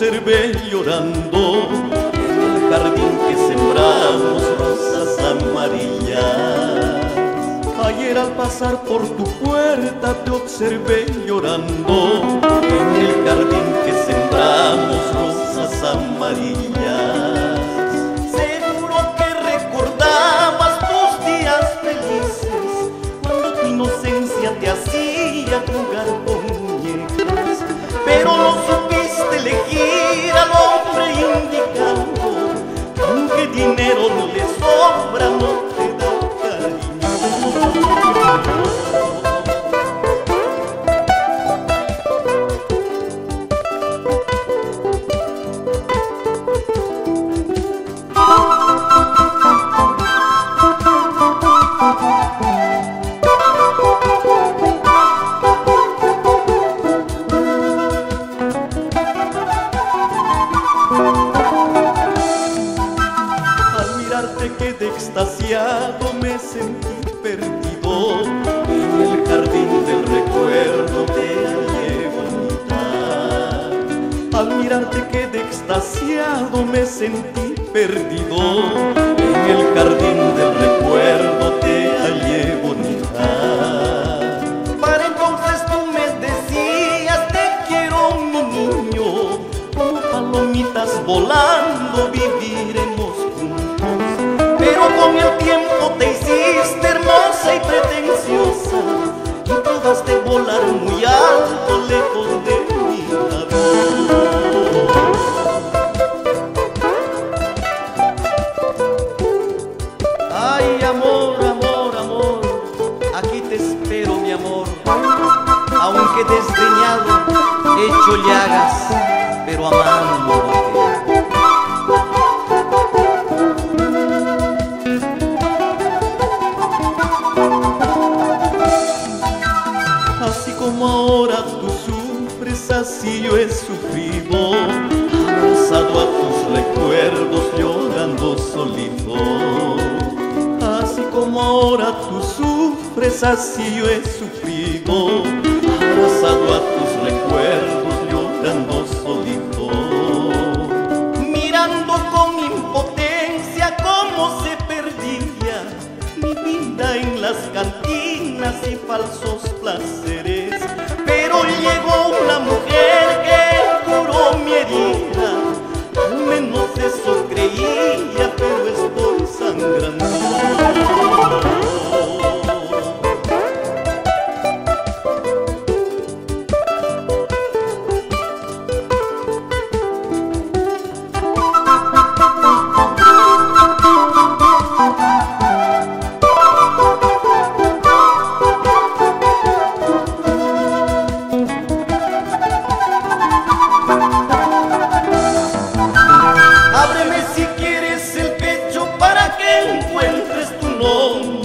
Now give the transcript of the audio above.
observé llorando en el jardín que sembramos rosas amarillas. Ayer al pasar por tu puerta te observé llorando en el jardín que sembramos rosas amarillas. Dinero Mirarte quedé extasiado, me sentí perdido en el jardín del recuerdo te hallé bonita. Al mirarte quedé extasiado, me sentí perdido en el jardín del recuerdo te hallé bonita. Para entonces tú me decías te quiero mi niño, como palomitas volando viviremos probaste volar muy alto lejos de mi lado. Ay, amor, amor, amor, aquí te espero, mi amor. Aunque desdeñado, hecho llagas, pero amándote. Sufres, así yo he sufrido, abrazado a tus recuerdos, llorando solito. Mirando con impotencia cómo se perdía mi vida en las cantinas y falsos Ábreme si quieres el pecho para que encuentres tu nombre.